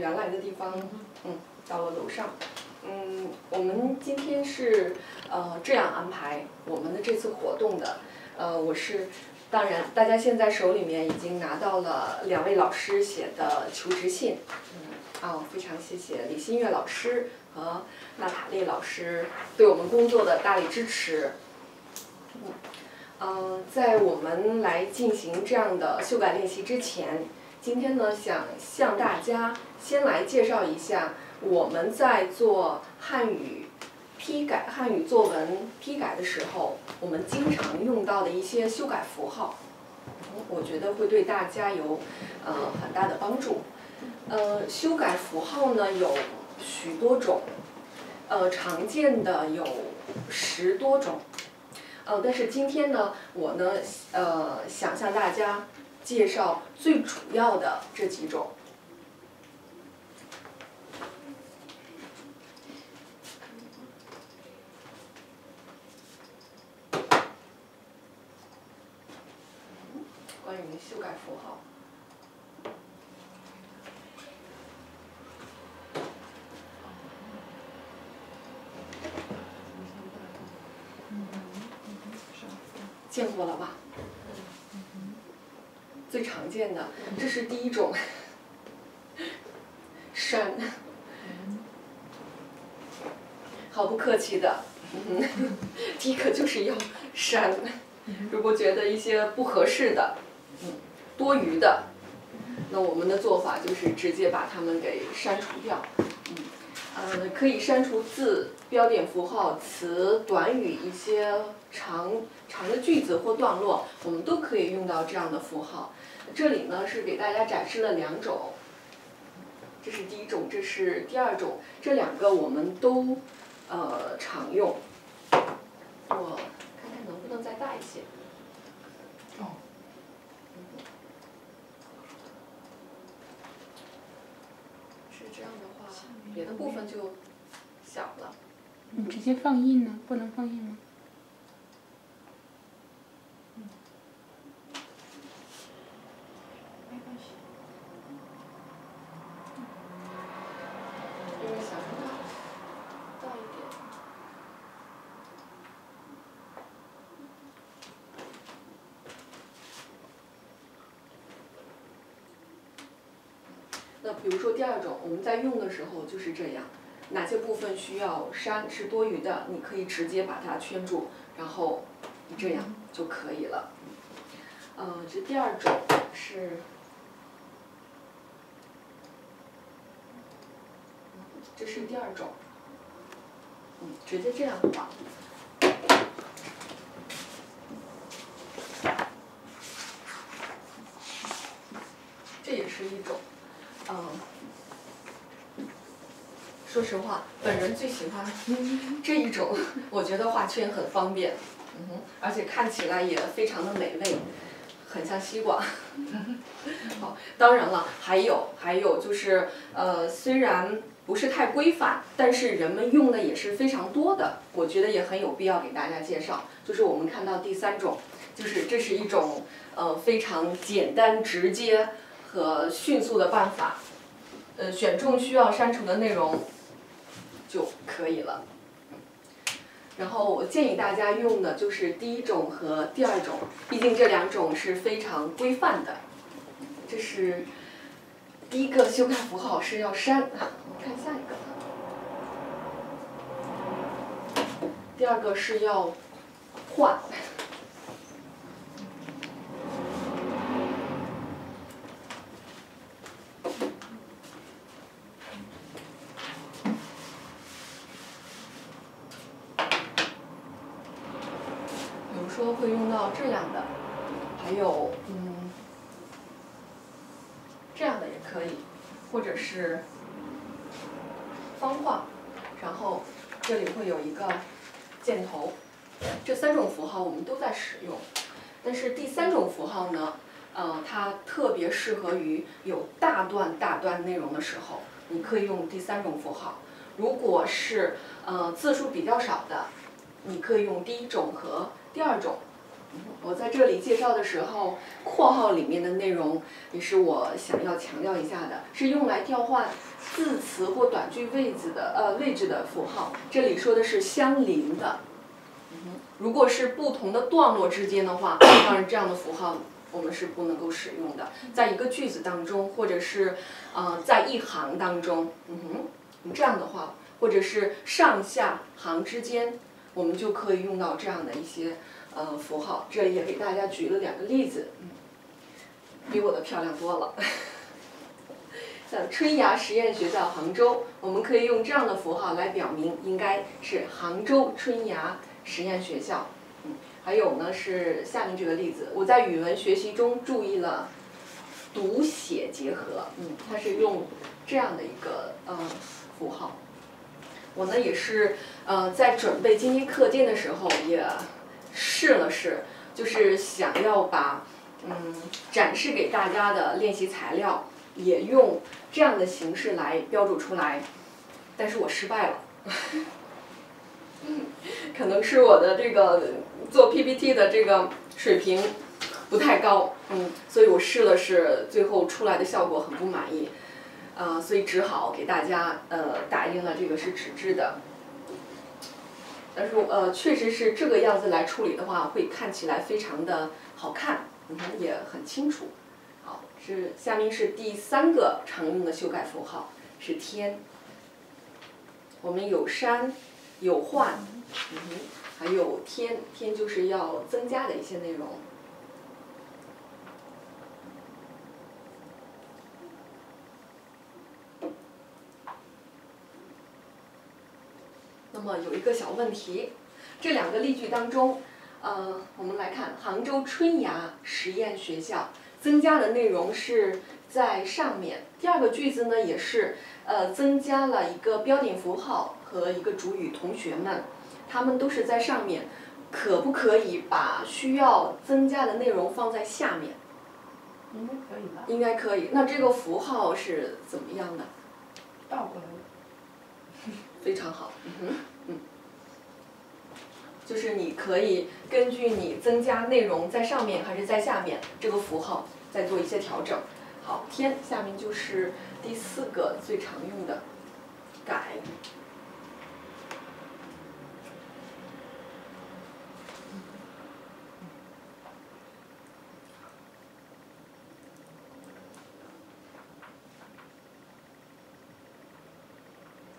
原来的地方，嗯，到了楼上。嗯，我们今天是呃这样安排我们的这次活动的。呃，我是，当然，大家现在手里面已经拿到了两位老师写的求职信。嗯，啊，非常谢谢李新月老师和娜塔莉老师对我们工作的大力支持。嗯，呃，在我们来进行这样的修改练习之前，今天呢，想向大家先来介绍一下我们在做汉语批改、汉语作文批改的时候，我们经常用到的一些修改符号，我觉得会对大家有呃很大的帮助。呃，修改符号呢有许多种，呃，常见的有十多种。呃，但是今天呢，我呢，呃，想向大家介绍最主要的这几种。关于修改符号。见过了吧？最常见的，这是第一种，删，毫不客气的，第一个就是要删。如果觉得一些不合适的、多余的，那我们的做法就是直接把它们给删除掉。可以删除字、标点符号、词、短语一些长长的句子或段落，我们都可以用到这样的符号。这里呢是给大家展示了两种，这是第一种，这是第二种，这两个我们都呃常用。我看看能不能再大一些。哦。是这样的话，别的部分就小了。你直接放印呢？不能放印吗？没关系。因为想让它大一点。那比如说第种，我们在用的时候就是这样，哪些部分需要删是多余的，你可以直接把它圈住，然后这样就可以了。嗯，这第二种是，这是第二种，嗯，直接这样画。这也是一种，嗯，说实话，本人最喜欢 这一种，我觉得画圈很方便，嗯哼，而且看起来也非常的美味，很像西瓜。好，当然了，还有还有就是，呃，虽然不是太规范，但是人们用的也是非常多的，我觉得也很有必要给大家介绍。就是我们看到第三种，就是这是一种呃非常简单直接和迅速的办法，呃，选中需要删除的内容就可以了。然后我建议大家用的就是第一种和第二种，毕竟这两种是非常规范的。这是第一个修改符号是要删，我看下一个。第二个是要换。都会用到这样的，还有嗯这样的也可以，或者是方框，然后这里会有一个箭头，这三种符号我们都在使用，但是第三种符号呢，呃，它特别适合于有大段大段内容的时候，你可以用第三种符号。如果是呃字数比较少的，你可以用第一种和第二种。我在这里介绍的时候，括号里面的内容也是我想要强调一下的，是用来调换字词或短句位置的呃位置的符号。这里说的是相邻的。如果是不同的段落之间的话，当然这样的符号我们是不能够使用的。在一个句子当中，或者是呃在一行当中，嗯哼，这样的话，或者是上下行之间，我们就可以用到这样的一些呃符号。这里也给大家举了两个例子，嗯，比我的漂亮多了。像春芽实验学校杭州，我们可以用这样的符号来表明，应该是杭州春芽。实验学校，嗯，还有呢是下面这个例子，我在语文学习中注意了读写结合，嗯，它是用这样的一个呃符号。我呢也是呃在准备今天课件的时候也试了试，就是想要把嗯展示给大家的练习材料也用这样的形式来标注出来，但是我失败了。可能是我的这个做 PPT 的这个水平不太高，嗯，所以我试了试，最后出来的效果很不满意，啊，所以只好给大家呃打印了这个是纸质的，但是呃确实是这个样子来处理的话，会看起来非常的好看，你看，也很清楚。好，是下面是第三个常用的修改符号，是天。我们有山。有换，嗯哼，还有添，添就是要增加的一些内容。那么有一个小问题，这两个例句当中，呃，我们来看杭州春芽实验学校增加的内容是在上面，第二个句子呢也是呃增加了一个标点符号。和一个主语，同学们，他们都是在上面，可不可以把需要增加的内容放在下面？应该可以吧。应该可以。那这个符号是怎么样的？倒过来的。非常好，嗯嗯。就是你可以根据你增加内容在上面还是在下面，这个符号再做一些调整。好，天，下面就是第四个最常用的，改。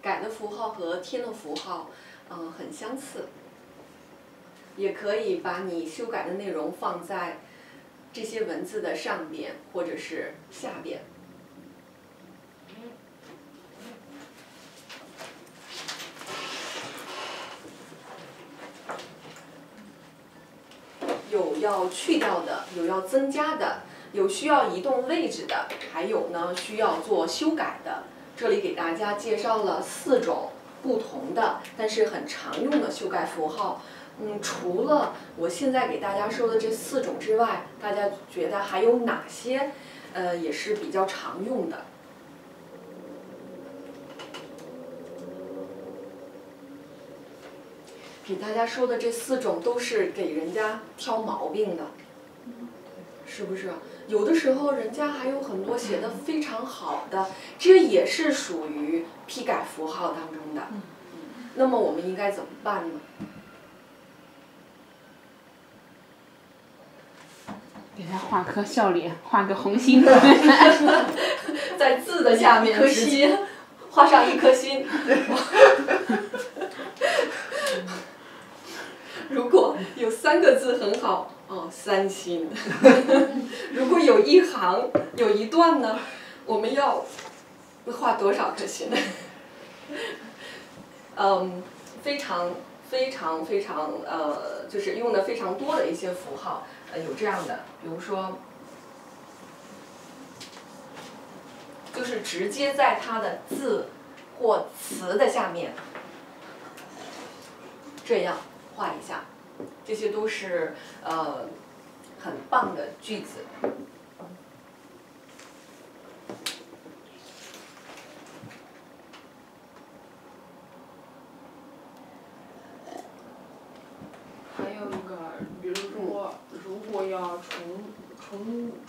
改的符号和添的符号，嗯，很相似。也可以把你修改的内容放在这些文字的上边或者是下边。有要去掉的，有要增加的，有需要移动位置的，还有呢需要做修改的。这里给大家介绍了四种不同的，但是很常用的修改符号。嗯，除了我现在给大家说的这四种之外，大家觉得还有哪些呃也是比较常用的？给大家说的这四种都是给人家挑毛病的，是不是？有的时候，人家还有很多写的非常好的，这也是属于批改符号当中的。那么我们应该怎么办呢？给他画颗笑脸，画个红心。在字的下面直接画上一颗心。如果有三个字很好。哦，三星。如果有一行有一段呢，我们要画多少颗星？嗯，非常非常非常呃，就是用的非常多的一些符号，呃，有这样的，比如说，就是直接在它的字或词的下面这样画一下。这些都是呃很棒的句子。还有一个，比如说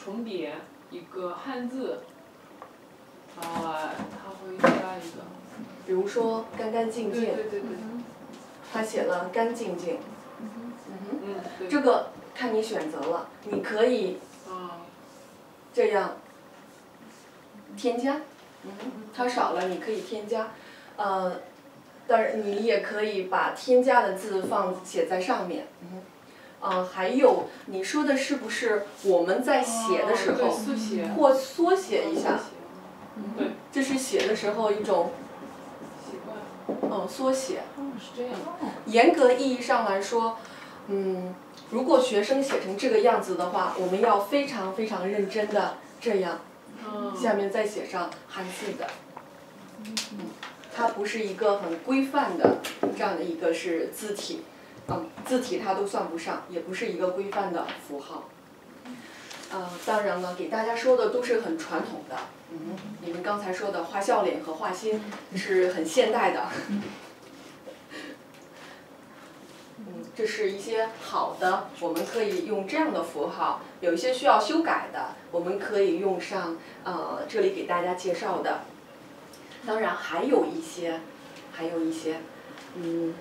旁边一个汉字，啊，他会加一个，比如说干干净净，对对对对，他写了干净净，嗯哼，嗯，对，这个看你选择了，你可以啊，这样添加，嗯哼，它少了你可以添加，呃，当然你也可以把添加的字放写在上面，嗯哼。呃，还有你说的是不是我们在写的时候速写，或缩写一下？对，这是写的时候一种习惯，嗯缩写。哦，是这样。严格意义上来说，嗯，如果学生写成这个样子的话，我们要非常非常认真的这样，嗯，下面再写上汉字的。嗯，它不是一个很规范的这样的一个是字体，字体它都算不上，也不是一个规范的符号。呃，当然了，给大家说的都是很传统的，嗯，你们刚才说的画笑脸和画心是很现代的。嗯，这是一些好的，我们可以用这样的符号；有一些需要修改的，我们可以用上呃这里给大家介绍的。当然还有一些，还有一些，嗯，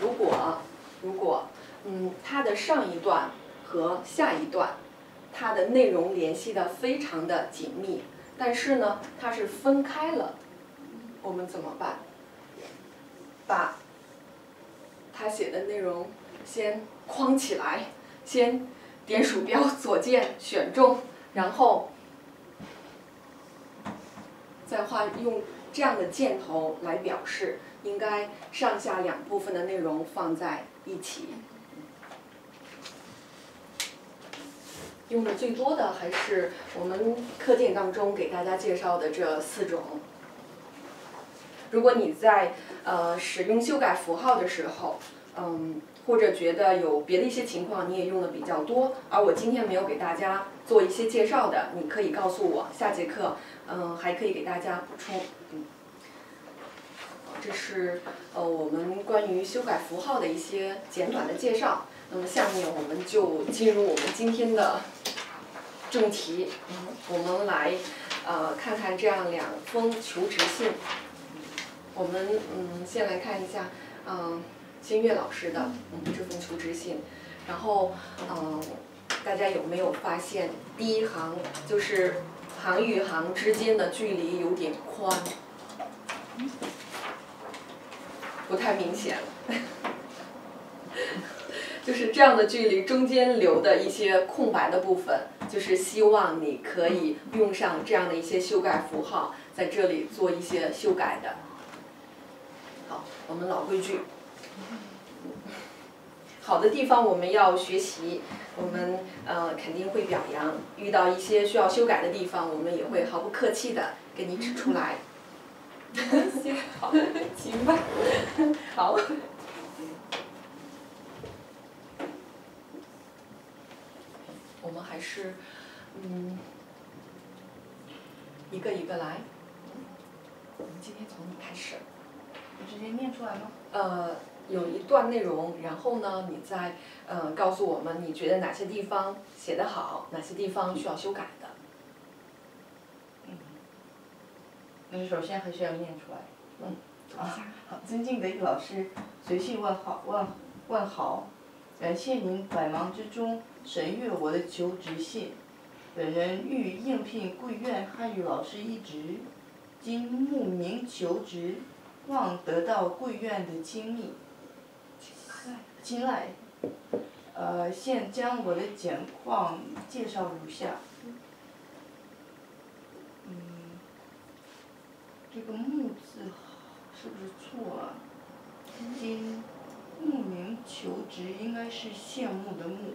如果如果嗯它的上一段和下一段，它的内容联系的非常的紧密，但是呢它是分开了，我们怎么办？把他写的内容先框起来，先点鼠标左键选中，然后再画用这样的箭头来表示，应该上下两部分的内容放在一起。用的最多的还是我们课件当中给大家介绍的这四种。如果你在呃使用修改符号的时候，嗯，或者觉得有别的一些情况你也用的比较多，而我今天没有给大家做一些介绍的，你可以告诉我，下节课嗯还可以给大家补充。嗯，这是呃我们关于修改符号的一些简短的介绍。那么下面我们就进入我们今天的正题，我们来呃看看这样两封求职信。我们嗯先来看一下嗯新月老师的嗯这封求职信，然后嗯大家有没有发现第一行就是行与行之间的距离有点宽，不太明显。就是这样的距离，中间留的一些空白的部分，就是希望你可以用上这样的一些修改符号，在这里做一些修改的。好，我们老规矩，好的地方我们要学习，我们呃肯定会表扬。遇到一些需要修改的地方，我们也会毫不客气的给你指出来。行，好，行吧，好。我们还是嗯一个一个来。我们今天从你开始。我直接念出来吗？呃，有一段内容，然后呢，你再呃告诉我们你觉得哪些地方写得好，哪些地方需要修改的。嗯那首先还是要念出来。嗯。啊，好，尊敬的老师，随信问好问问好，感谢您百忙之中审阅我的求职信。本人欲应聘贵院汉语老师一职，今慕名求职，望得到贵院的青睐。青睐。呃，现将我的简况介绍如下。嗯，这个“慕”字是不是错了？今慕名求职应该是羡慕的“慕”。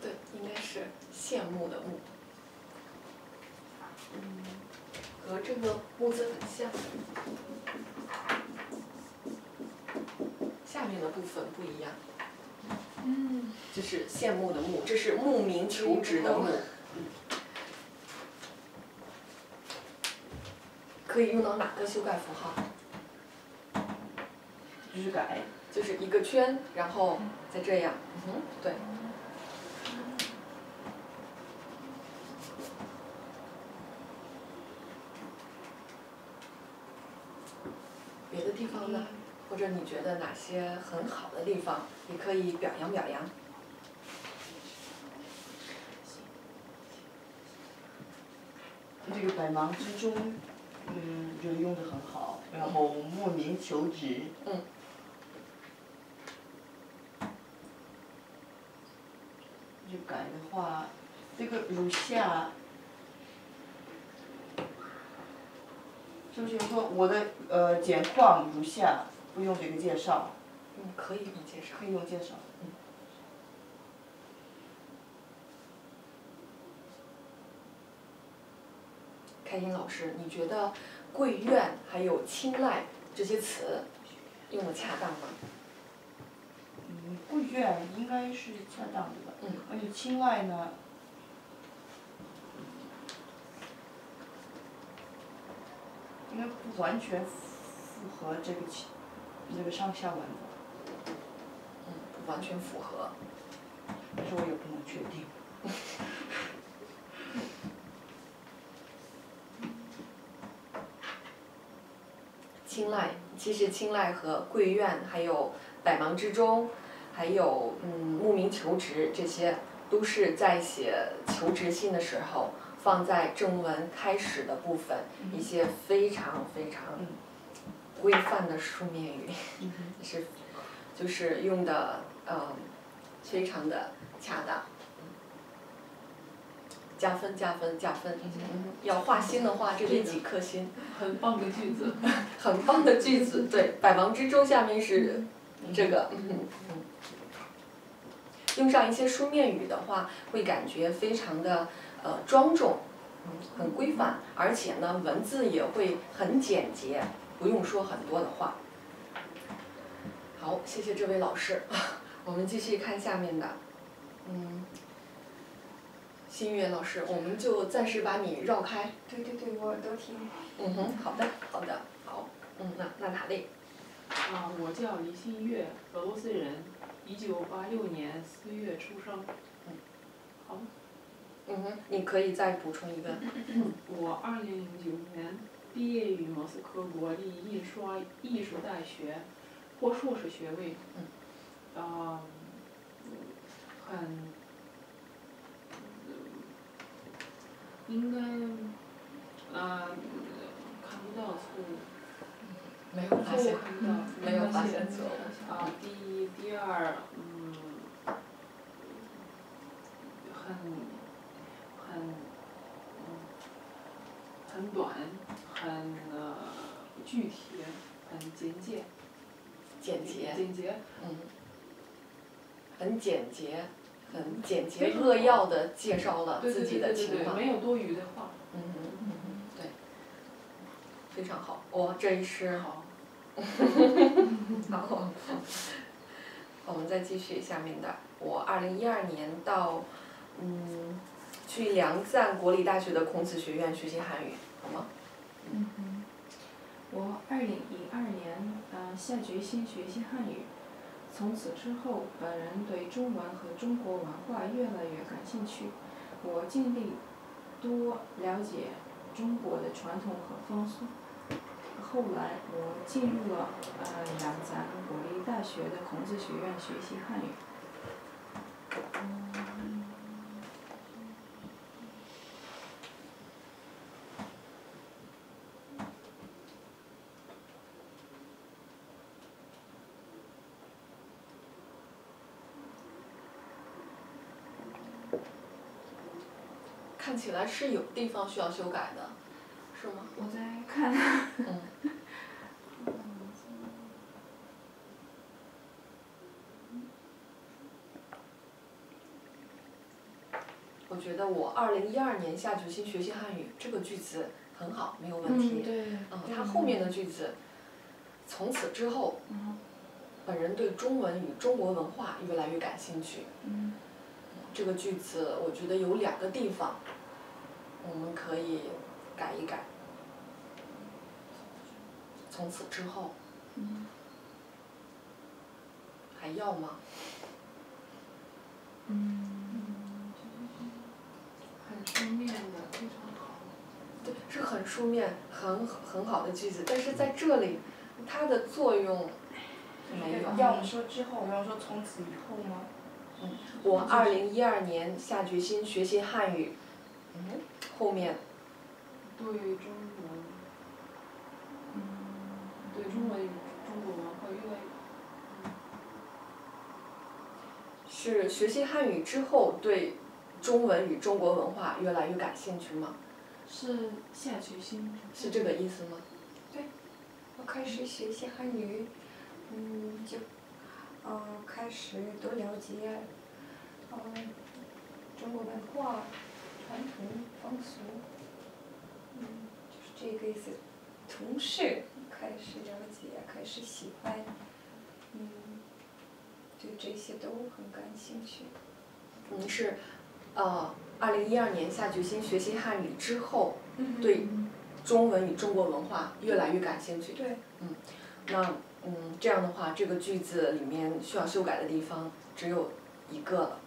对，应该是羡慕的慕。嗯，和这个“木”字很像。下面的部分不一样。这是羡慕的慕这是慕名求职的慕。可以用到哪个修改符号？就是改。就是一个圈然后再这样。嗯对。别的地方呢？或者你觉得哪些很好的地方，你可以表扬表扬。这个百忙之中，嗯，就用的很好，然后莫名求职。嗯。就改的话，这个如下，就是说我的呃简况如下，不用这个介绍。嗯，可以用介绍。可以用介绍。嗯。开心老师，你觉得“贵院”还有“青睐”这些词用的恰当吗？嗯，贵院应该是恰当的吧。嗯。而且青睐呢，应该不完全符合这个情，这个上下文。嗯，不完全符合。但是我也不能确定。青睐，其实青睐和贵院，还有百忙之中，还有嗯慕名求职，这些都是在写求职信的时候放在正文开始的部分，一些非常非常规范的书面语，是就是用的呃非常的恰当。加分加分加分！要画心的话，这得几颗心。很棒的句子。很棒的句子，对，百忙之中下面是这个，用上一些书面语的话，会感觉非常的呃庄重，很规范，而且呢文字也会很简洁，不用说很多的话。好，谢谢这位老师，我们继续看下面的，嗯。新月老师，我们就暂时把你绕开。对对对，我都听。嗯哼，好的，好的，好，嗯，那那塔利。啊，我叫李新月，俄罗斯人，一九八六年四月出生。嗯。好。嗯哼，你可以再补充一个。我二零零九年毕业于莫斯科国立印刷艺术大学，获硕士学位。嗯。啊，很。应该，啊，看不到错误。没有发现。没有发现错误。啊，第一、第二，嗯，很，很，嗯，很短，很呃具体，很简洁。简洁。简洁。嗯。很简洁。很简洁扼要的介绍了自己的情况。没有多余的话。嗯嗯嗯对。非常好，哇，这一诗好。好。我们再继续下面的，我二零一二年到，嗯，去梁赞国立大学的孔子学院学习汉语，好吗？嗯嗯。我二零一二年啊下决心学习汉语。从此之后，本人对中文和中国文化越来越感兴趣。我尽力多了解中国的传统和风俗。后来，我进入了呃两咱国立大学的孔子学院学习汉语。看起来是有地方需要修改的，是吗？我在看。嗯。我觉得我二零一二年下决心学习汉语，这个句子很好，没有问题。嗯，对。嗯，它后面的句子，从此之后，本人对中文与中国文化越来越感兴趣。嗯。这个句子，我觉得有两个地方。我们可以改一改。从此之后。还要吗？嗯。很书面的，非常好。对，是很书面、很很好的句子，但是在这里，它的作用没有。要么说之后，我要么说从此以后吗？我二零一二年下决心学习汉语，嗯，后面对中文，对中文与中国文化越来越。是学习汉语之后对中文与中国文化越来越感兴趣吗？是下决心。是这个意思吗？对我开始学习汉语，嗯，就，呃，开始多了解，呃，中国文化、传统风俗，嗯，就是这个意思。同事开始了解，开始喜欢，嗯，对这些都很感兴趣。您是，呃，二零一二年下决心学习汉语之后，对中文与中国文化越来越感兴趣。对。嗯那嗯，这样的话，这个句子里面需要修改的地方只有一个了。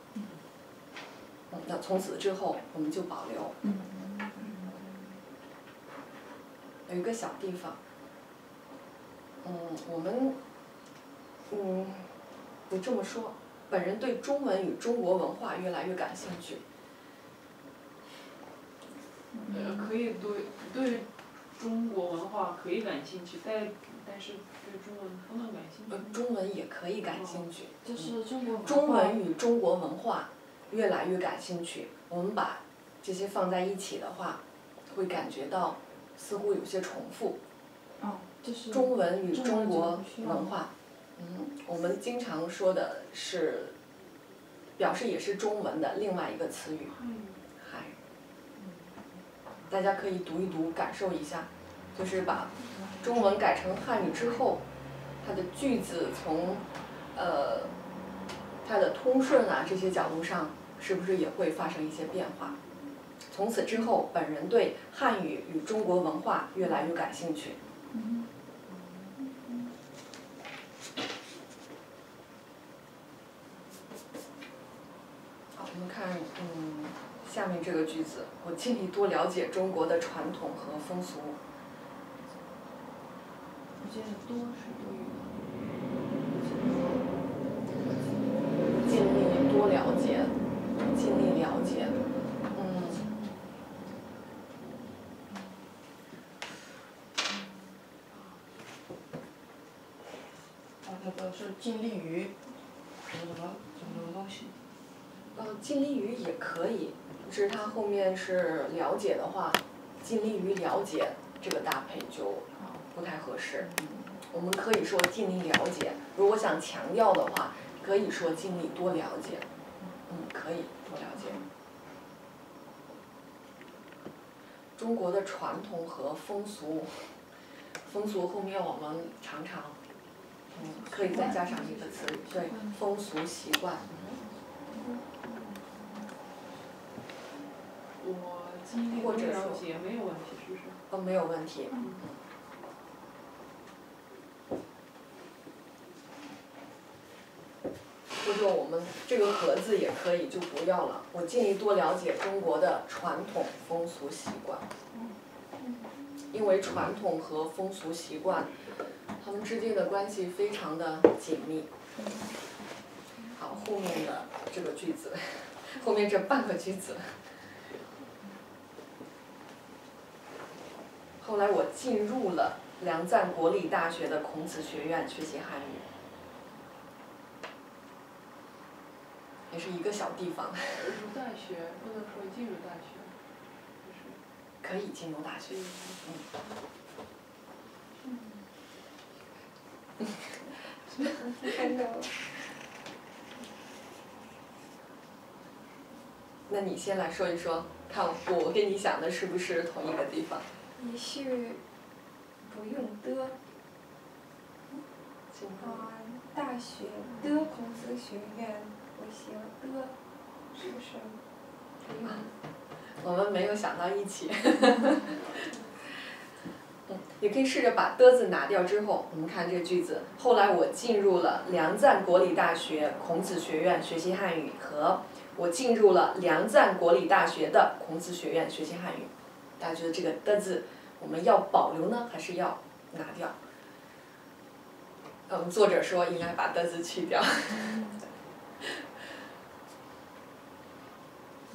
嗯，那从此之后我们就保留。有一个小地方，嗯，我们，嗯，你这么说，本人对中文与中国文化越来越感兴趣。呃，可以对对中国文化可以感兴趣，但但是对中文不能感兴呃趣。，中文也可以感兴趣。就是中国文化。中文与中国文化越来越感兴趣，我们把这些放在一起的话，会感觉到似乎有些重复。哦，就是。中文与中国文化，嗯，我们经常说的是，表示也是中文的另外一个词语，汉语嗨。大家可以读一读，感受一下，就是把中文改成汉语之后，它的句子从，呃，它的通顺啊这些角度上，是不是也会发生一些变化？从此之后，本人对汉语与中国文化越来越感兴趣。好，我们看，嗯，下面这个句子，我尽力多了解中国的传统和风俗。我觉得多是多余尽力多了解，尽力了解，嗯。啊，那个是尽力于什么什么什么什么东西。呃，尽力于也可以，只是它后面是了解的话，尽力于了解这个搭配就不太合适。我们可以说尽力了解，如果想强调的话，可以说尽力多了解。嗯，可以多了解。中国的传统和风俗，风俗后面我们常常，嗯，可以再加上一个词语，对，风俗习惯。我者说了解没有问题，是不是？哦，没有问题。或者我们这个盒子也可以就不要了，我建议多了解中国的传统风俗习惯。因为传统和风俗习惯，他们之间的关系非常的紧密。好，后面的这个句子，后面这半个句子。后来我进入了梁赞国立大学的孔子学院学习汉语，也是一个小地方，入 大学不能说进入大学，就是可以进入大学。看 到那你先来说一说，看我跟你想的是不是同一个地方？也是不用的。啊，大学的孔子学院，我写了的，是不是？我们没有想到一起。嗯，也可以试着把的字拿掉之后，我们看这个句子。后来我进入了梁赞国立大学孔子学院学习汉语，和我进入了梁赞国立大学的孔子学院学习汉语。大家觉得这个的字我们要保留呢，还是要拿掉？嗯，作者说应该把的字去掉。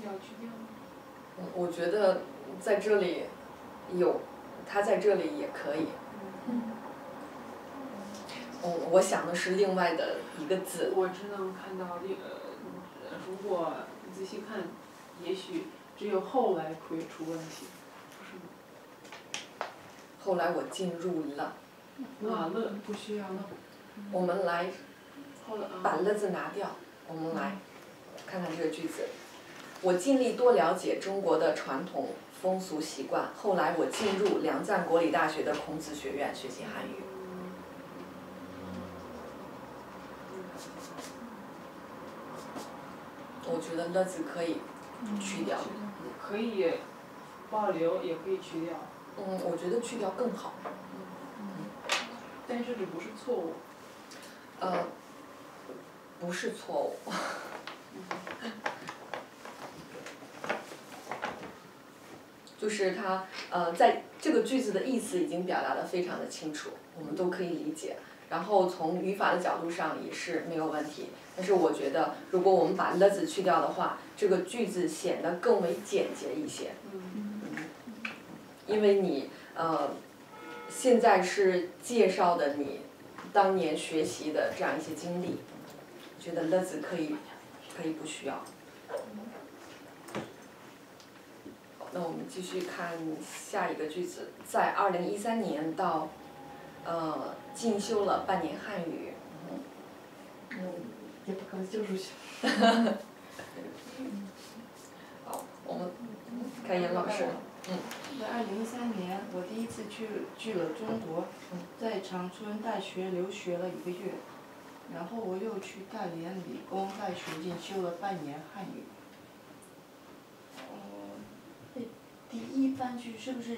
要去掉吗？嗯我觉得在这里有，他在这里也可以。嗯，我想的是另外的一个字。我只能看到另呃，如果仔细看，也许只有后来会出问题，不是吗？后来我进入了，啊乐，不需要了。我们来把啊，了字拿掉，我们来看看这个句子。我尽力多了解中国的传统风俗习惯，后来我进入梁赞国立大学的孔子学院学习汉语。我觉得那字可以去掉，可以保留，也可以去掉，嗯，我觉得去掉更好。嗯但是这不是错误。呃，不是错误。就是它呃，在这个句子的意思已经表达的非常的清楚，我们都可以理解。然后从语法的角度上也是没有问题。但是我觉得，如果我们把了字去掉的话，这个句子显得更为简洁一些。嗯，因为你呃，现在是介绍的你当年学习的这样一些经历，觉得了字可以可以不需要。好那我们继续看下一个句子，在二零一三年到呃进修了半年汉语。嗯，也不可能救出去。好，我们看严老师。嗯在二零一三年，我第一次去去了中国，在长春大学留学了一个月，然后我又去大连理工大学进修了半年汉语。呃，这第一半句是不是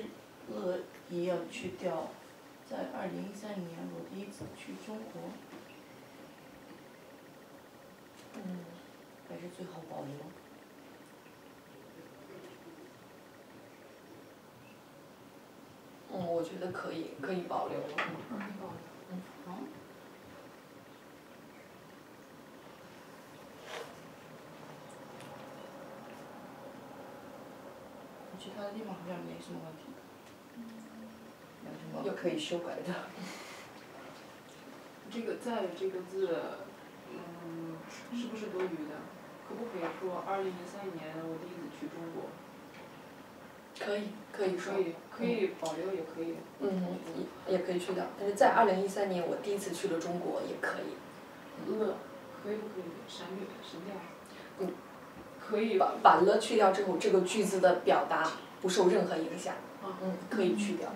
了也要去掉？在二零一三年，我第一次去中国，嗯，还是最好保留。嗯，我觉得可以，可以保留。嗯好。其他的地方好像没什么问题。有什么可以修改的？这个“在”这个字，嗯，是不是多余的？可不可以说二零一三年我第一次去中国？可以，可以说可。以，可以保留，也可以。嗯，也也可以去掉，但是在二零一三年我第一次去了中国也可以，了，可以不可以删掉？删掉？嗯。可以把把了去掉之后，这个句子的表达不受任何影响。啊嗯，可以去掉。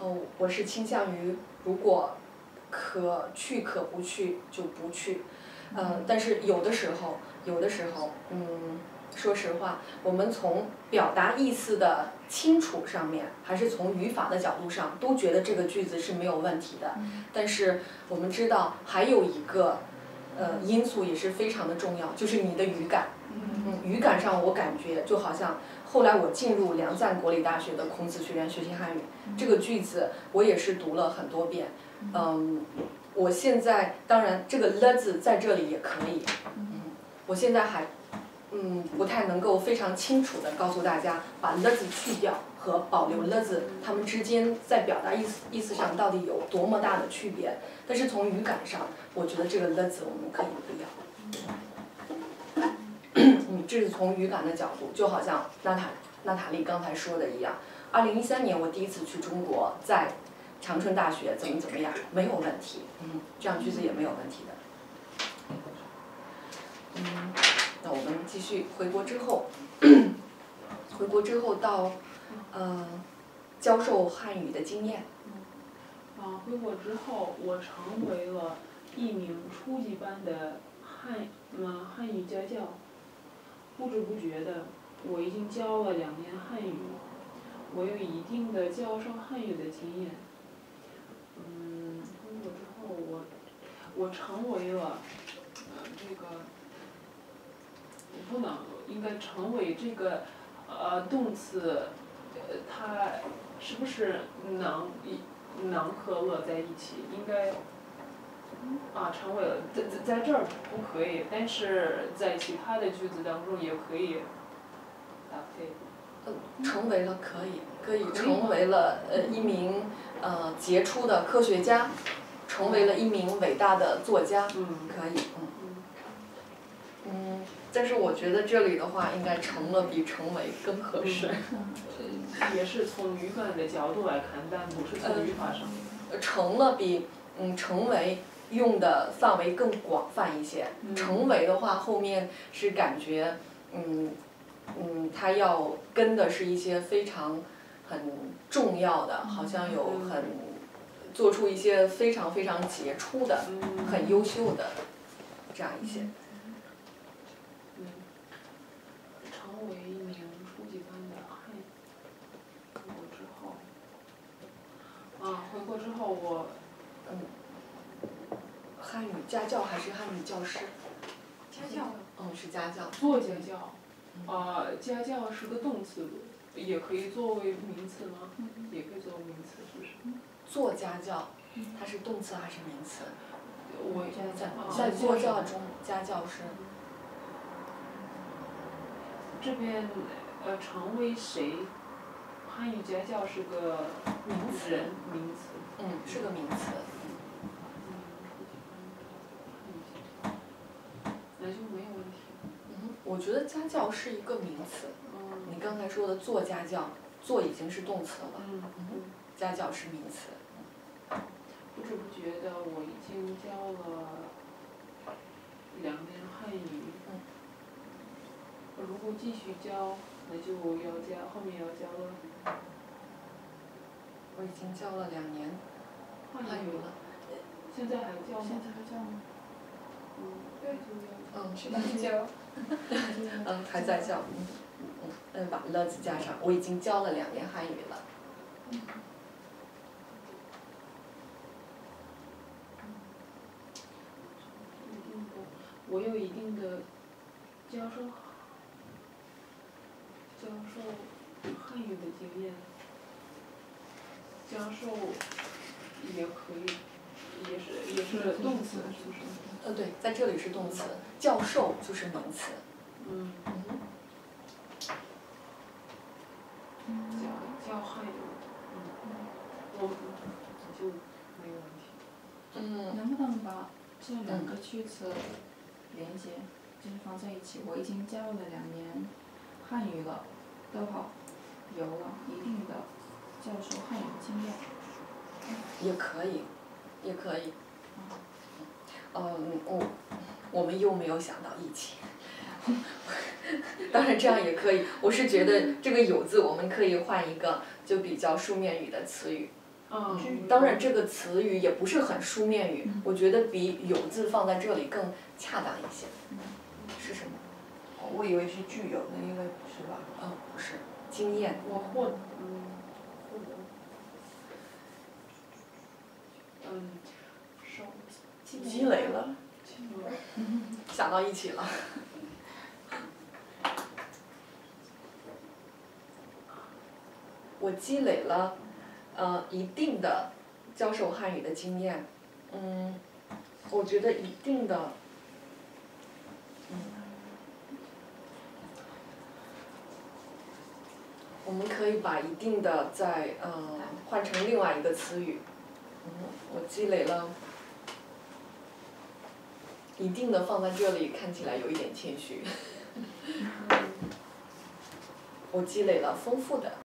哦，我是倾向于如果可去可不去就不去，呃，但是有的时候，有的时候，嗯，说实话，我们从表达意思的清楚上面，还是从语法的角度上，都觉得这个句子是没有问题的。但是我们知道还有一个呃因素也是非常的重要，就是你的语感。嗯，语感上我感觉就好像后来我进入梁赞国立大学的孔子学院学习汉语，这个句子我也是读了很多遍。嗯，我现在当然这个了字在这里也可以。嗯，我现在还嗯不太能够非常清楚的告诉大家把了字去掉和保留了字，它们之间在表达意思意思上到底有多么大的区别。但是从语感上，我觉得这个了字我们可以不要。嗯，这是从语感的角度，就好像娜塔娜塔莉刚才说的一样，二零一三年我第一次去中国，在长春大学怎么怎么样，没有问题，嗯，这样句子也没有问题的。嗯，那我们继续回国之后，回国之后到呃教授汉语的经验，啊，回国之后，我成为了一名初级班的汉嗯汉语家教。不知不觉的，我已经教了两年汉语，我有一定的教授汉语的经验。嗯，回国之后，我我成为了呃这个，不能应该成为这个呃动词呃，它是不是能一能和了在一起？应该啊，成为了在在在这儿不可以，但是在其他的句子当中也可以搭配。成为了可以，可以成为了呃一名呃杰出的科学家，成为了一名伟大的作家，嗯可以，但是我觉得这里的话，应该成了比成为更合适。也是从语感的角度来看，但不是从语法上。呃成了比嗯成为用的范围更广泛一些。嗯成为的话，后面是感觉嗯嗯，它要跟的是一些非常很重要的，好像有嗯很做出一些非常非常杰出的、嗯很优秀的这样一些。嗯，成为一名初级班的汉语，回国之后，啊，回国之后我嗯汉语家教还是汉语教师？家教。嗯，是家教。做家教，啊，家教是个动词，也可以作为名词吗？也可以作为名词，是不是？做家教，它是动词还是名词？我在啊在做教中，家教是这边呃，成为谁？汉语家教是个名词人名词。嗯是个名词。那就没有问题。嗯，我觉得家教是一个名词。嗯你刚才说的做家教，做已经是动词了，嗯嗯，家教是名词。不知不觉的我已经教了两年汉语。嗯如果继续教，那就要加后面要教了我已经教了两年汉语了。现在还教吗？现在还教吗？嗯，对。嗯，是很久。嗯，还在教。嗯嗯嗯，把了字加上，我已经教了两年汉语了。一定的，我有一定的教授教授汉语的经验，教授也可以，也是也是动词，是不是？呃，对，在这里是动词，教授就是名词。嗯，嗯，教教汉语，嗯，我就没有问题。嗯，能不能把这两个句子连接，就是放在一起？我已经教了两年汉语了，都好，有了一定的教授汉语的经验。也可以，也可以。嗯，我我们又没有想到一起。当然这样也可以，我是觉得这个“有”字我们可以换一个就比较书面语的词语。嗯，当然这个词语也不是很书面语，我觉得比“有”字放在这里更恰当一些。是什么？我以为是具有的，应该不是吧？嗯，不是，经验。我获嗯获得嗯收积累了，嗯想到一起了。我积累了，呃，一定的教授汉语的经验，嗯，我觉得一定的，嗯，我们可以把一定的再呃换成另外一个词语，嗯，我积累了。一定的放在这里，看起来有一点谦虚。我积累了丰富的